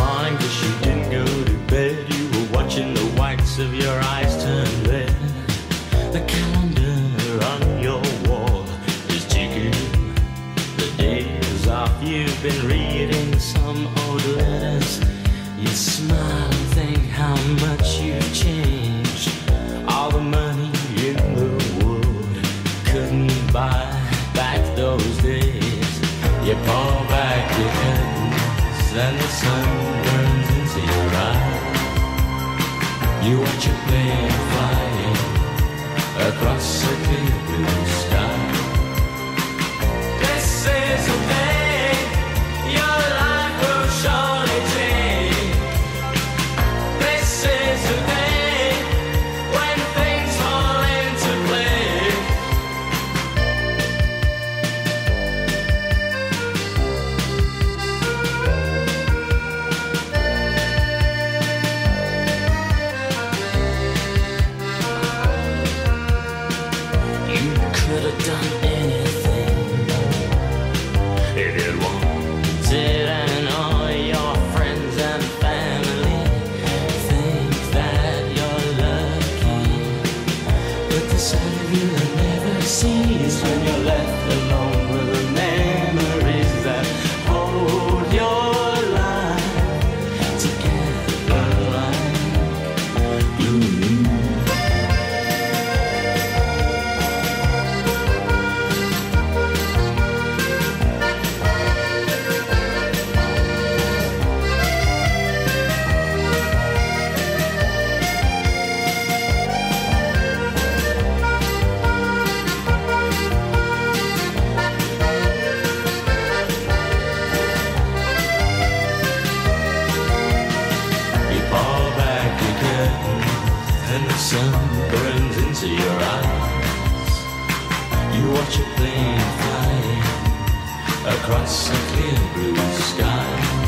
morning cause you didn't go to bed. You were watching the whites of your eyes turn red. The calendar on your wall is ticking. The days off you've been reading some old letters. You smile and think how much you've changed. All the money in the world couldn't buy back those days. You pull back your curtain and the sun burns into your eyes. You watch a plane flying across a clear blue sky. Of you will never cease when you're left alone with memories sun burns into your eyes. You watch a plane flying across a clear blue sky.